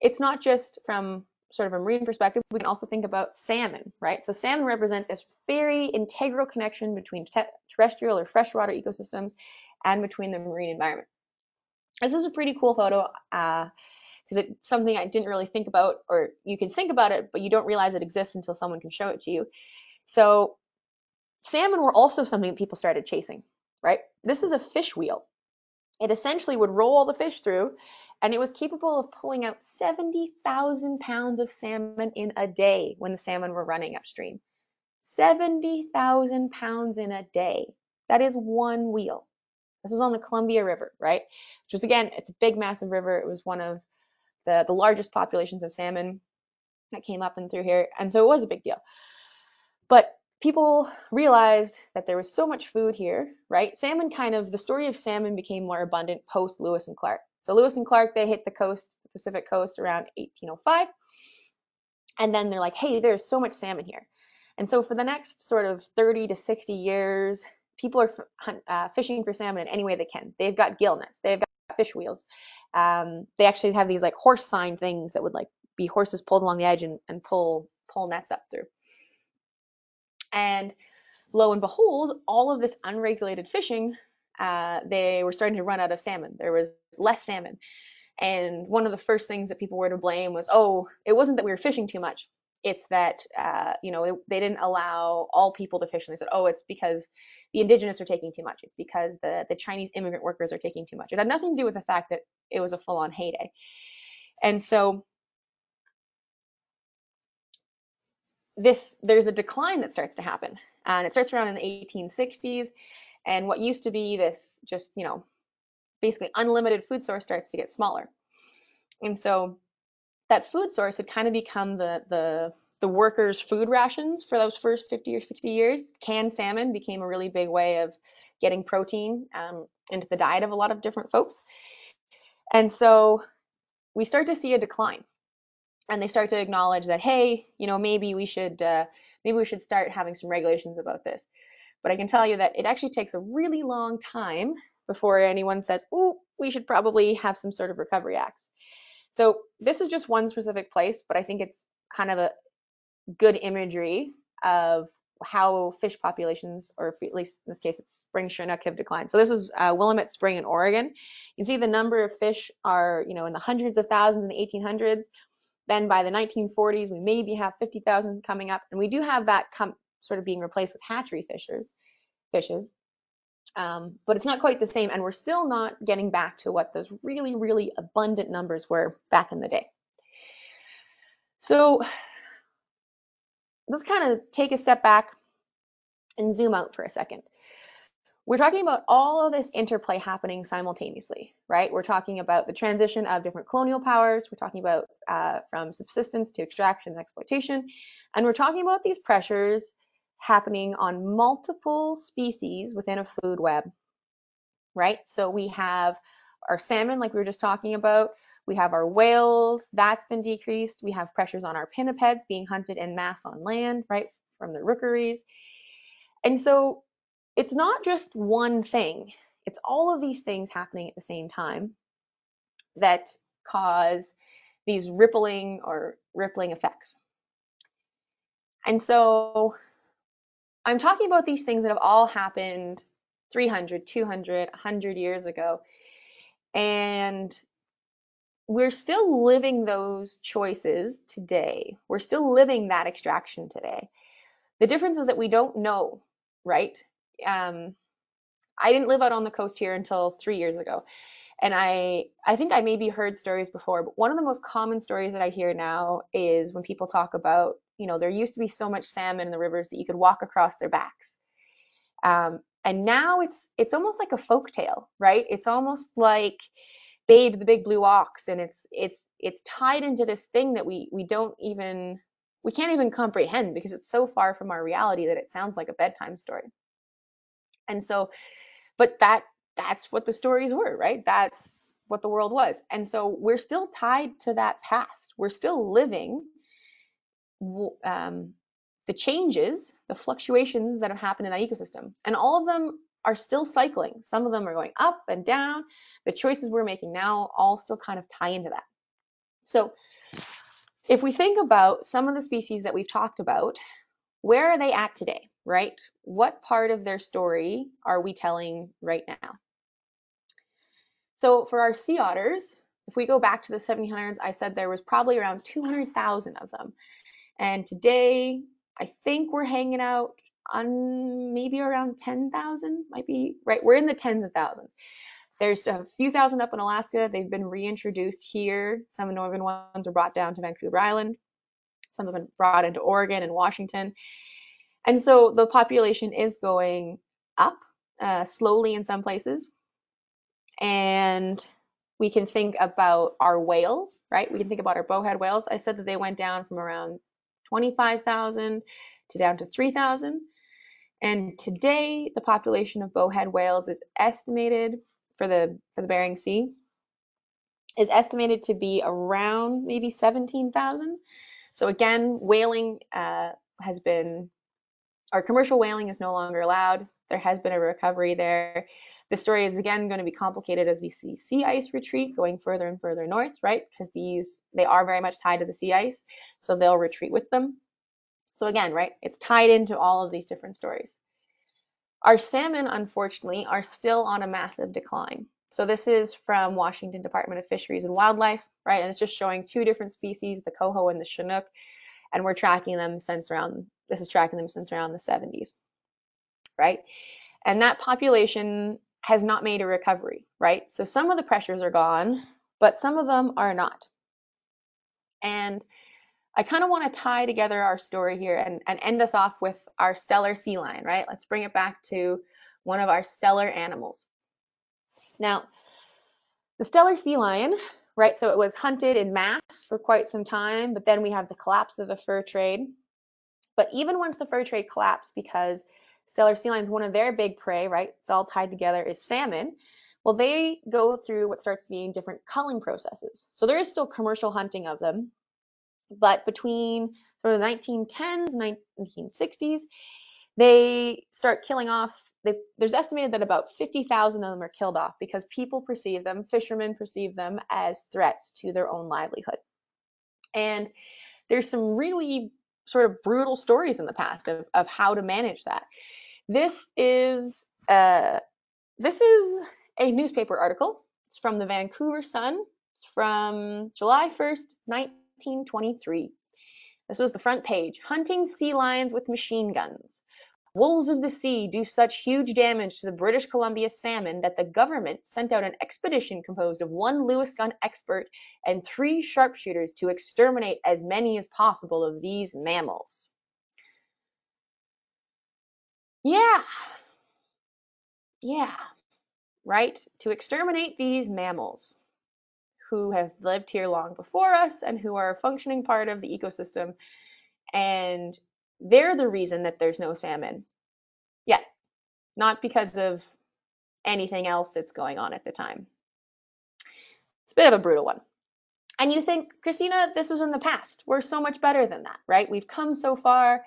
it's not just from sort of a marine perspective, we can also think about salmon, right? So salmon represent this very integral connection between te terrestrial or freshwater ecosystems and between the marine environment. This is a pretty cool photo because uh, it's something I didn't really think about, or you can think about it, but you don't realize it exists until someone can show it to you. So salmon were also something people started chasing, right? This is a fish wheel. It essentially would roll the fish through and it was capable of pulling out 70,000 pounds of salmon in a day when the salmon were running upstream. 70,000 pounds in a day. That is one wheel. This was on the Columbia River, right? Which was again, it's a big, massive river. It was one of the, the largest populations of salmon that came up and through here. And so it was a big deal. But people realized that there was so much food here, right? Salmon kind of, the story of salmon became more abundant post Lewis and Clark. So Lewis and Clark, they hit the coast, the Pacific coast around 1805. And then they're like, hey, there's so much salmon here. And so for the next sort of 30 to 60 years, people are uh, fishing for salmon in any way they can. They've got gill nets, they've got fish wheels. Um, they actually have these like horse seine things that would like be horses pulled along the edge and, and pull pull nets up through. And lo and behold, all of this unregulated fishing, uh, they were starting to run out of salmon. There was less salmon. And one of the first things that people were to blame was, oh, it wasn't that we were fishing too much. It's that, uh, you know, they didn't allow all people to fish. And they said, oh, it's because the indigenous are taking too much. It's because the, the Chinese immigrant workers are taking too much. It had nothing to do with the fact that it was a full on heyday. And so this there's a decline that starts to happen and it starts around in the 1860s and what used to be this just you know basically unlimited food source starts to get smaller. And so that food source had kind of become the the the workers food rations for those first 50 or 60 years. Canned salmon became a really big way of getting protein um, into the diet of a lot of different folks. And so we start to see a decline. And they start to acknowledge that hey you know maybe we should uh, maybe we should start having some regulations about this but i can tell you that it actually takes a really long time before anyone says oh we should probably have some sort of recovery acts so this is just one specific place but i think it's kind of a good imagery of how fish populations, or at least in this case, it's spring chinook, have declined. So this is uh, Willamette Spring in Oregon. You can see the number of fish are, you know, in the hundreds of thousands in the 1800s. Then by the 1940s, we maybe have 50,000 coming up, and we do have that come sort of being replaced with hatchery fishers, fishes. Um, but it's not quite the same, and we're still not getting back to what those really, really abundant numbers were back in the day. So let's kind of take a step back and zoom out for a second we're talking about all of this interplay happening simultaneously, right? We're talking about the transition of different colonial powers. We're talking about uh, from subsistence to extraction and exploitation. And we're talking about these pressures happening on multiple species within a food web, right? So we have our salmon, like we were just talking about. We have our whales, that's been decreased. We have pressures on our pinnipeds being hunted in mass on land, right, from the rookeries. And so it's not just one thing, it's all of these things happening at the same time that cause these rippling or rippling effects. And so I'm talking about these things that have all happened 300, 200, 100 years ago. And we're still living those choices today. We're still living that extraction today. The difference is that we don't know, right? um, I didn't live out on the coast here until three years ago. And I, I think I maybe heard stories before, but one of the most common stories that I hear now is when people talk about, you know, there used to be so much salmon in the rivers that you could walk across their backs. Um, and now it's it's almost like a folk tale, right? It's almost like Babe the Big Blue Ox, and it's it's it's tied into this thing that we we don't even we can't even comprehend because it's so far from our reality that it sounds like a bedtime story. And so, but that that's what the stories were, right? That's what the world was. And so we're still tied to that past. We're still living um, the changes, the fluctuations that have happened in that ecosystem. And all of them are still cycling. Some of them are going up and down. The choices we're making now all still kind of tie into that. So if we think about some of the species that we've talked about, where are they at today? right? What part of their story are we telling right now? So for our sea otters, if we go back to the 1700s, I said there was probably around 200,000 of them. And today, I think we're hanging out on maybe around 10,000, might be right. We're in the tens of thousands. There's a few thousand up in Alaska. They've been reintroduced here. Some northern ones were brought down to Vancouver Island. Some have been brought into Oregon and Washington. And so the population is going up uh, slowly in some places. And we can think about our whales, right? We can think about our bowhead whales. I said that they went down from around 25,000 to down to 3,000. And today, the population of bowhead whales is estimated for the for the Bering Sea is estimated to be around maybe 17,000. So again, whaling uh, has been, our commercial whaling is no longer allowed. There has been a recovery there. The story is again going to be complicated as we see sea ice retreat going further and further north, right? Because these, they are very much tied to the sea ice, so they'll retreat with them. So again, right, it's tied into all of these different stories. Our salmon, unfortunately, are still on a massive decline. So this is from Washington Department of Fisheries and Wildlife, right? And it's just showing two different species, the coho and the chinook, and we're tracking them since around, this is tracking them since around the 70s, right? And that population has not made a recovery, right? So some of the pressures are gone, but some of them are not. And I kind of want to tie together our story here and, and end us off with our Steller sea lion, right? Let's bring it back to one of our Steller animals. Now, the Steller sea lion, right? So it was hunted in mass for quite some time, but then we have the collapse of the fur trade. But even once the fur trade collapsed, because Steller sea lions, one of their big prey, right? It's all tied together, is salmon. Well, they go through what starts being different culling processes. So there is still commercial hunting of them, but between sort of the 1910s, 1960s, they start killing off. They, there's estimated that about 50,000 of them are killed off because people perceive them, fishermen perceive them as threats to their own livelihood. And there's some really sort of brutal stories in the past of, of how to manage that. This is uh, this is a newspaper article. It's from the Vancouver Sun. It's from July 1st, 1923. This was the front page. Hunting sea lions with machine guns. Wolves of the sea do such huge damage to the British Columbia salmon that the government sent out an expedition composed of one Lewis gun expert and three sharpshooters to exterminate as many as possible of these mammals. Yeah. Yeah. Right? To exterminate these mammals who have lived here long before us and who are a functioning part of the ecosystem. And they're the reason that there's no salmon. Yeah, not because of anything else that's going on at the time. It's a bit of a brutal one. And you think, Kristina, this was in the past. We're so much better than that, right? We've come so far.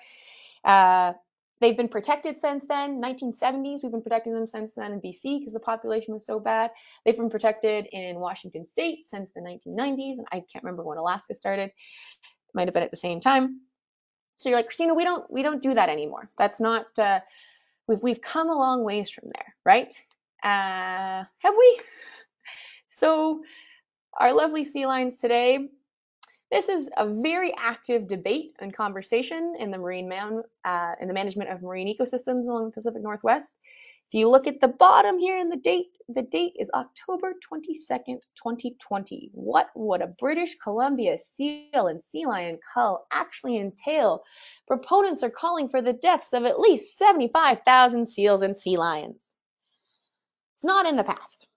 Uh, they've been protected since then. 1970s, we've been protecting them since then in BC because the population was so bad. They've been protected in Washington State since the 1990s, and I can't remember when Alaska started. It might have been at the same time. So you're like, Kristina, we don't we don't do that anymore. That's not uh, we've we've come a long ways from there, right? Uh, have we? [LAUGHS] So our lovely sea lions today. This is a very active debate and conversation in the marine man, uh, in the management of marine ecosystems along the Pacific Northwest. If you look at the bottom here in the date, the date is October 22nd, 2020. What would a British Columbia seal and sea lion cull actually entail? Proponents are calling for the deaths of at least 75,000 seals and sea lions. It's not in the past.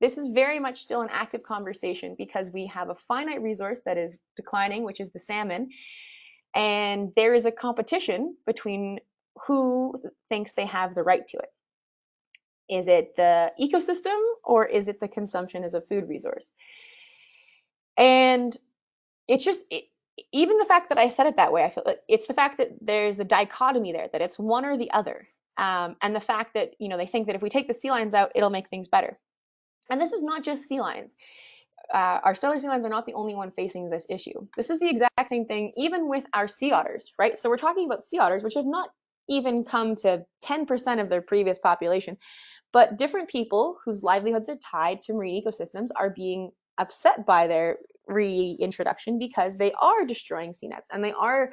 This is very much still an active conversation because we have a finite resource that is declining, which is the salmon, and there is a competition between who thinks they have the right to it. Is it the ecosystem or is it the consumption as a food resource? And it's just, it, even the fact that I said it that way, I feel like it's the fact that there's a dichotomy there, that it's one or the other. Um, and the fact that, you know, they think that if we take the sea lions out, it'll make things better. And this is not just sea lions. Uh, our Steller sea lions are not the only one facing this issue. This is the exact same thing, even with our sea otters, right? So we're talking about sea otters, which have not even come to 10% of their previous population. But different people whose livelihoods are tied to marine ecosystems are being upset by their reintroduction because they are destroying sea nets and they are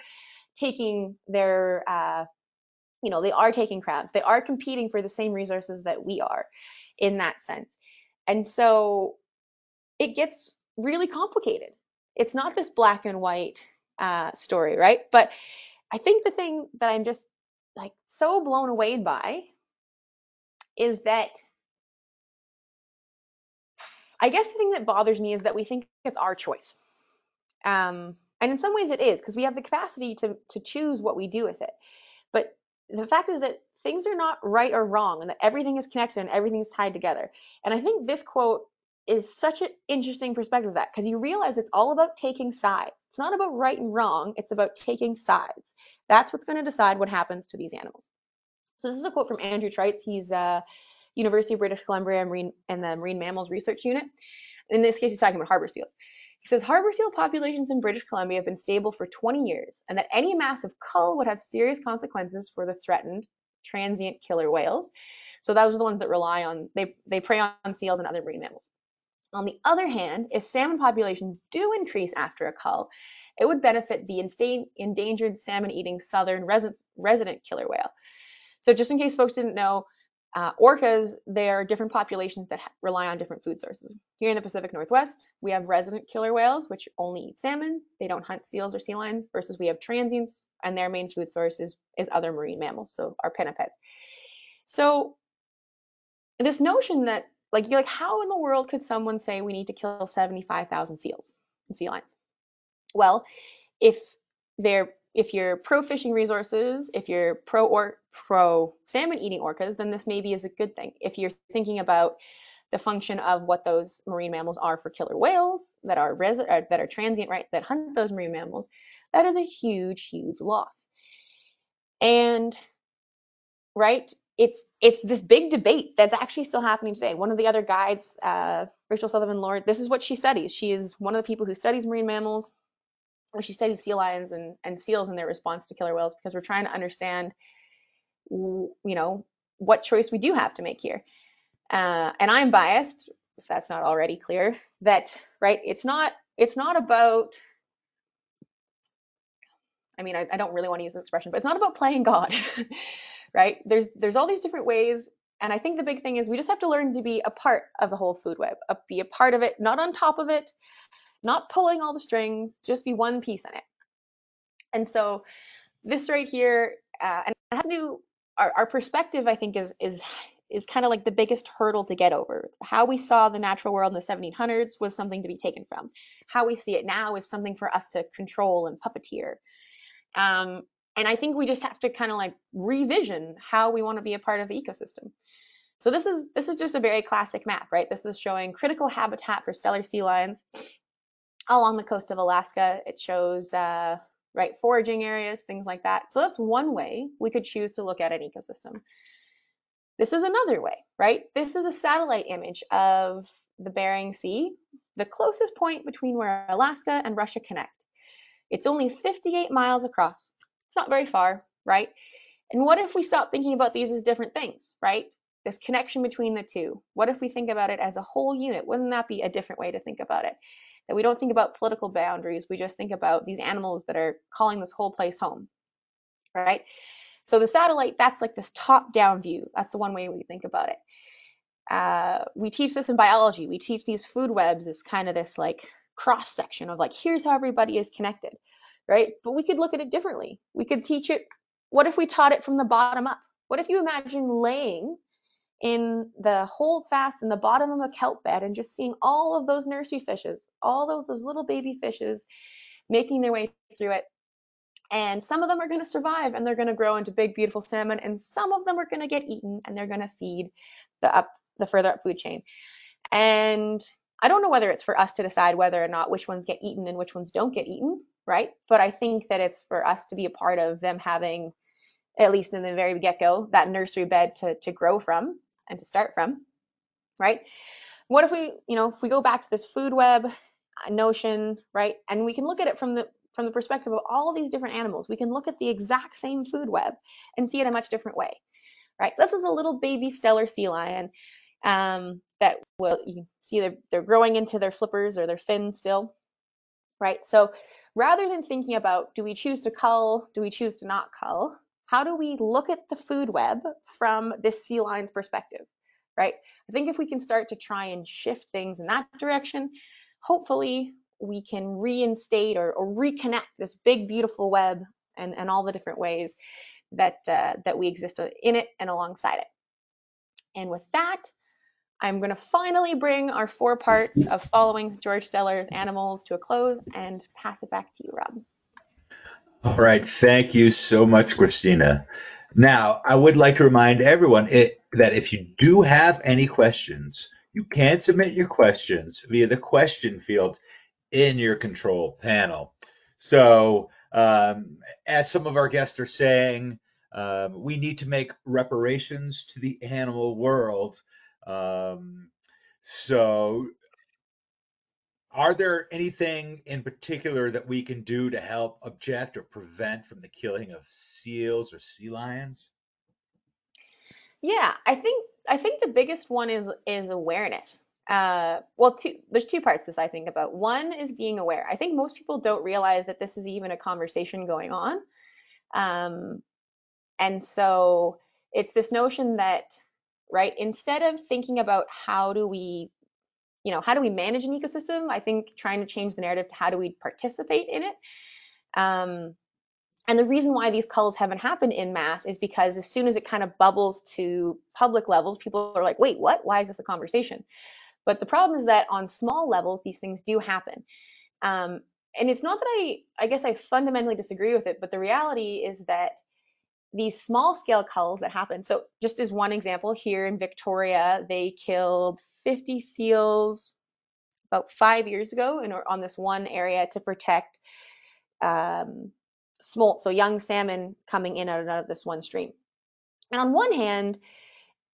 taking their, uh, you know, they are taking crabs. They are competing for the same resources that we are in that sense. And so it gets really complicated. It's not this black and white uh, story, right? But I think the thing that I'm just like so blown away by is that I guess the thing that bothers me is that we think it's our choice. Um, and in some ways it is because we have the capacity to to choose what we do with it. But the fact is that things are not right or wrong and that everything is connected and everything's tied together. And I think this quote is such an interesting perspective of that because you realize it's all about taking sides. It's not about right and wrong, it's about taking sides. That's what's going to decide what happens to these animals. So this is a quote from Andrew Trites. He's uh, University of British Columbia Marine and the Marine Mammals Research Unit. In this case, he's talking about harbor seals. He says harbor seal populations in British Columbia have been stable for 20 years, and that any massive cull would have serious consequences for the threatened transient killer whales. So those are the ones that rely on they they prey on seals and other marine mammals. On the other hand, if salmon populations do increase after a cull, it would benefit the endangered salmon-eating southern resident killer whale. So just in case folks didn't know, uh, orcas, they're different populations that rely on different food sources. Here in the Pacific Northwest, we have resident killer whales, which only eat salmon. They don't hunt seals or sea lions, versus we have transients, and their main food source is, is other marine mammals, so our pinnipeds. So this notion that, like, you're like, how in the world could someone say we need to kill 75,000 seals and sea lions? Well, if they're if you're pro fishing resources, if you're pro or pro salmon eating orcas, then this maybe is a good thing. If you're thinking about the function of what those marine mammals are for killer whales that are resi- uh, that are transient, right, that hunt those marine mammals, that is a huge, huge loss. And right, it's it's this big debate that's actually still happening today. One of the other guides, uh, Rachel Sullivan Lord, this is what she studies. She is one of the people who studies marine mammals she studies sea lions and, and seals and their response to killer whales because we're trying to understand you know what choice we do have to make here. Uh, and i'm biased if that's not already clear that right it's not it's not about i mean i, I don't really want to use the expression but it's not about playing god [LAUGHS] right? There's there's all these different ways and i think the big thing is we just have to learn to be a part of the whole food web uh, be a part of it not on top of it not pulling all the strings, just be one piece in it. And so this right here, uh, and it has to do our, our perspective, I think, is is is kind of like the biggest hurdle to get over. How we saw the natural world in the 1700s was something to be taken from. How we see it now is something for us to control and puppeteer. Um, and I think we just have to kind of like revision how we want to be a part of the ecosystem. So this is this is just a very classic map, right? This is showing critical habitat for Steller sea lions along the coast of Alaska. It shows uh, right foraging areas, things like that. So that's one way we could choose to look at an ecosystem. This is another way, right? This is a satellite image of the Bering Sea, the closest point between where Alaska and Russia connect. It's only 58 miles across. It's not very far, right? And what if we stop thinking about these as different things, right? This connection between the two. What if we think about it as a whole unit? Wouldn't that be a different way to think about it? That we don't think about political boundaries. We just think about these animals that are calling this whole place home, right? So the satellite, that's like this top-down view. That's the one way we think about it. Uh, we teach this in biology. We teach these food webs as kind of this like cross section of like, here's how everybody is connected, right? But we could look at it differently. We could teach it. What if we taught it from the bottom up? What if you imagine laying in the holdfast in the bottom of a kelp bed and just seeing all of those nursery fishes, all of those little baby fishes making their way through it. And some of them are going to survive and they're going to grow into big, beautiful salmon, and some of them are going to get eaten and they're going to feed the up the further up food chain. And I don't know whether it's for us to decide whether or not which ones get eaten and which ones don't get eaten, right? But I think that it's for us to be a part of them having, at least in the very get go, that nursery bed to, to grow from and to start from, right? What if we, you know, if we go back to this food web notion, right? And we can look at it from the from the perspective of all these different animals. We can look at the exact same food web and see it a much different way, right? This is a little baby Steller sea lion um, that will you see they're, they're growing into their flippers or their fins still, right? So rather than thinking about do we choose to cull, do we choose to not cull, how do we look at the food web from this sea lion's perspective, right? I think if we can start to try and shift things in that direction, hopefully we can reinstate or, or reconnect this big, beautiful web and, and all the different ways that uh, that we exist in it and alongside it. And with that, I'm going to finally bring our four parts of following George Steller's animals to a close and pass it back to you, Rob. All right. Thank you so much, Kristina. Now, I would like to remind everyone it, that if you do have any questions, you can submit your questions via the question field in your control panel. So, um, as some of our guests are saying, um, we need to make reparations to the animal world. Um, so, are there anything in particular that we can do to help object or prevent from the killing of seals or sea lions? Yeah, I think I think the biggest one is is awareness. Uh, well, two there's two parts this I think about. One is being aware. I think most people don't realize that this is even a conversation going on, um, and so it's this notion that right instead of thinking about how do we you know how do we manage an ecosystem? I think trying to change the narrative to how do we participate in it. Um, and the reason why these culls haven't happened in mass is because as soon as it kind of bubbles to public levels people are like wait what? Why is this a conversation? But the problem is that on small levels these things do happen. Um, and it's not that i i guess i fundamentally disagree with it but the reality is that these small scale culls that happen. So, just as one example, here in Victoria, they killed 50 seals about five years ago in, on this one area to protect um, smolt, so young salmon coming in and out of this one stream. And on one hand,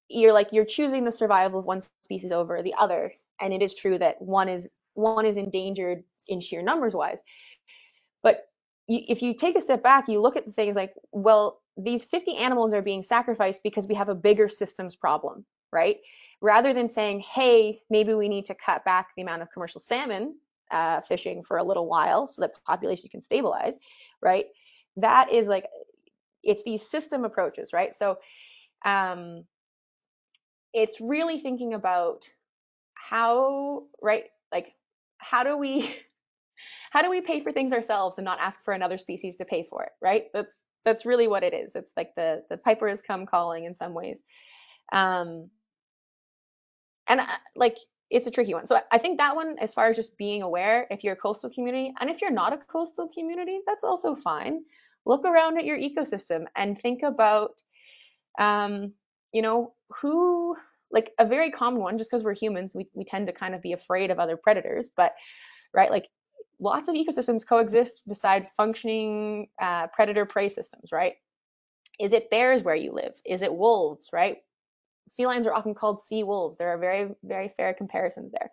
you're like you're choosing the survival of one species over the other, and it is true that one is one is endangered in sheer numbers wise. But if you take a step back, you look at the things like, well, these 50 animals are being sacrificed because we have a bigger systems problem, right? Rather than saying, hey, maybe we need to cut back the amount of commercial salmon uh, fishing for a little while so that population can stabilize, right? That is like, it's these system approaches, right? So um, it's really thinking about how, right? Like, how do we [LAUGHS] how do we pay for things ourselves and not ask for another species to pay for it right that's that's really what it is. It's like the the piper has come calling in some ways. Um and uh, like it's a tricky one. So i think that one as far as just being aware if you're a coastal community and if you're not a coastal community that's also fine. Look around at your ecosystem and think about um you know who like a very common one just because we're humans we, we tend to kind of be afraid of other predators but right like lots of ecosystems coexist beside functioning uh, predator prey systems, right? Is it bears where you live? Is it wolves, right? Sea lions are often called sea wolves. There are very, very fair comparisons there.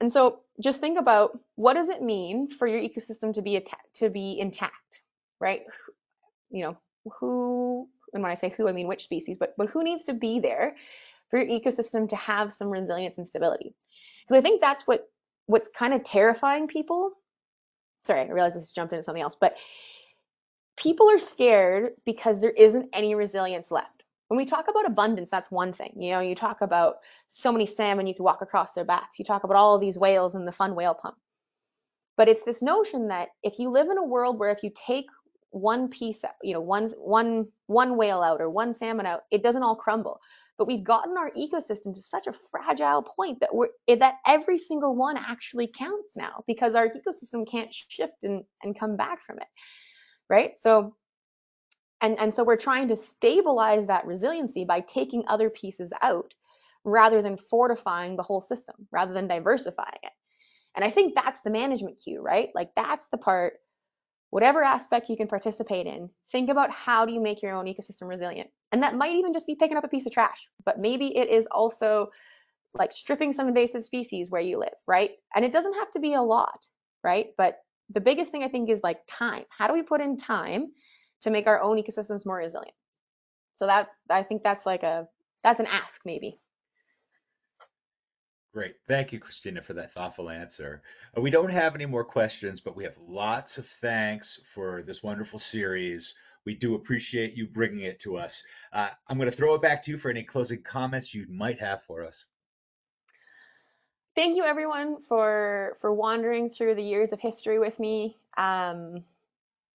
And so just think about what does it mean for your ecosystem to be to be intact, right? You know, who and when I say who, I mean which species, but but who needs to be there for your ecosystem to have some resilience and stability? Because I think that's what what's kind of terrifying people sorry i realize this jumped into something else but people are scared because there isn't any resilience left. When we talk about abundance that's one thing you know you talk about so many salmon you could walk across their backs you talk about all these whales and the fun whale pump. But it's this notion that if you live in a world where if you take one piece you know one one one whale out or one salmon out it doesn't all crumble but we've gotten our ecosystem to such a fragile point that we're eh, that every single one actually counts now because our ecosystem can't shift and, and come back from it right? So and and so we're trying to stabilize that resiliency by taking other pieces out rather than fortifying the whole system rather than diversifying it. And i think that's the management cue right? Like that's the part whatever aspect you can participate in, think about how do you make your own ecosystem resilient. And that might even just be picking up a piece of trash, but maybe it is also like stripping some invasive species where you live, right? And it doesn't have to be a lot, right? But the biggest thing I think is like time. How do we put in time to make our own ecosystems more resilient? So that I think that's like a that's an ask maybe. Great. Thank you, Kristina, for that thoughtful answer. Uh, we don't have any more questions, but we have lots of thanks for this wonderful series. We do appreciate you bringing it to us. Uh, I'm going to throw it back to you for any closing comments you might have for us. Thank you, everyone, for for wandering through the years of history with me. Um,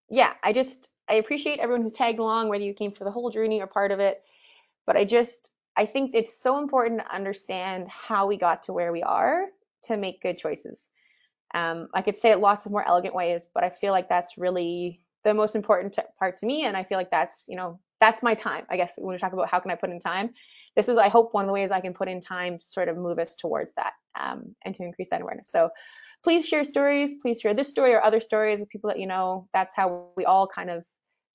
yeah, I just I appreciate everyone who's tagged along, whether you came for the whole journey or part of it. But I just I think it's so important to understand how we got to where we are to make good choices. Um, I could say it lots of more elegant ways, but I feel like that's really the most important t- part to me. And I feel like that's, you know, that's my time. I guess when we talk about how can I put in time, this is, I hope, one of the ways I can put in time to sort of move us towards that um, and to increase that awareness. So please share stories. Please share this story or other stories with people that you know. That's how we all kind of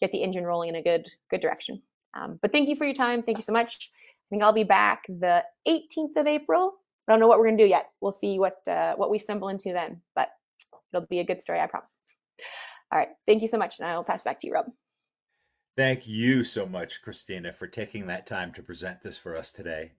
get the engine rolling in a good good direction. Um, but thank you for your time. Thank you so much. I think I'll be back the 18th of April. I don't know what we're gonna do yet. We'll see what uh, what we stumble into then, but it'll be a good story, I promise. All right, thank you so much, and I'll pass back to you, Rob. Thank you so much, Kristina, for taking that time to present this for us today.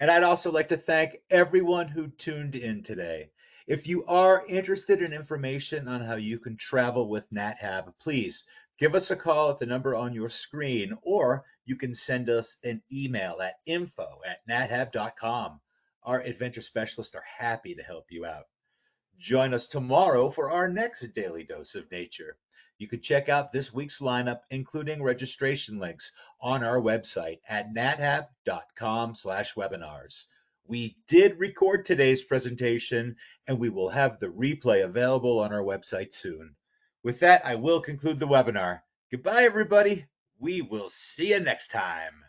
And I'd also like to thank everyone who tuned in today. If you are interested in information on how you can travel with NatHab, please give us a call at the number on your screen, or you can send us an email at info at nathab.com. Our adventure specialists are happy to help you out. Join us tomorrow for our next daily dose of nature. You can check out this week's lineup, including registration links, on our website at nathab.com slash webinars. We did record today's presentation, and we will have the replay available on our website soon. With that, I will conclude the webinar. Goodbye, everybody. We will see you next time.